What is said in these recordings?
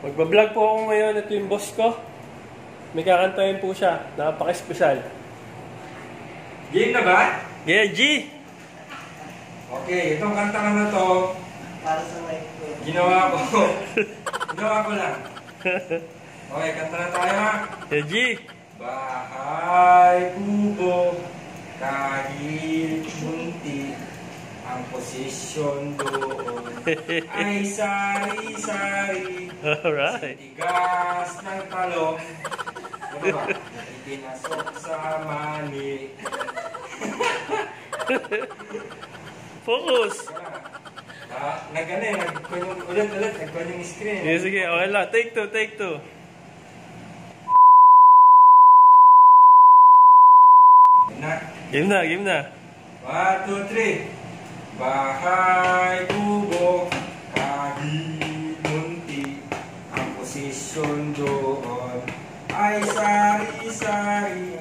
Magbablog po ako ngayon. Ito yung boss ko. May kakantayin po siya. Napaka-espesyal. Game na ba? Yeah, G! Okay, itong kanta na to, Para sa mic ko. ginawa ko. ginawa ko lang. Okay, kanta na tayo ha. Yeah, G! Bahay kubo, kahit munti, ang posisyon doon ay sari-sari. Alright. Tigas ng talong. Ano ba? Itinasok sa mani. Focus! Ah, nag-ano eh, nag-kunyong ulit-ulit, nag-kunyong screen. Sige, sige. Okay lang. Take two, take two. Na, Game na, game na. one, two, three. Bahay kubo, kahit munti, ang posisyon doon ay sari-sari.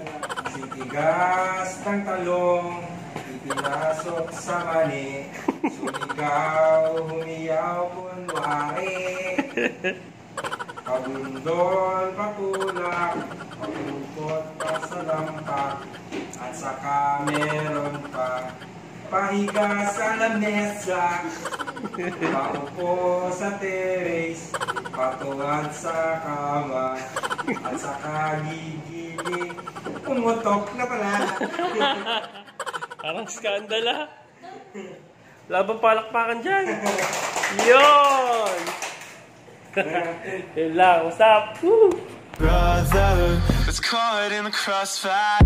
Sitigas ng talong, ipinasok sa mani. Sumigaw, humiyaw, kunwari. Pabundol, patulak, pagupot pa sa lampak, at saka meron pa pahiga sa lamesa, paupo sa terrace, patungad sa kama, at saka gigiling, pumutok na pala. Parang skandal ah. Labang palakpakan dyan. Yun! Yun lang. What's up? Woo! brother. That's caught in the crossfire.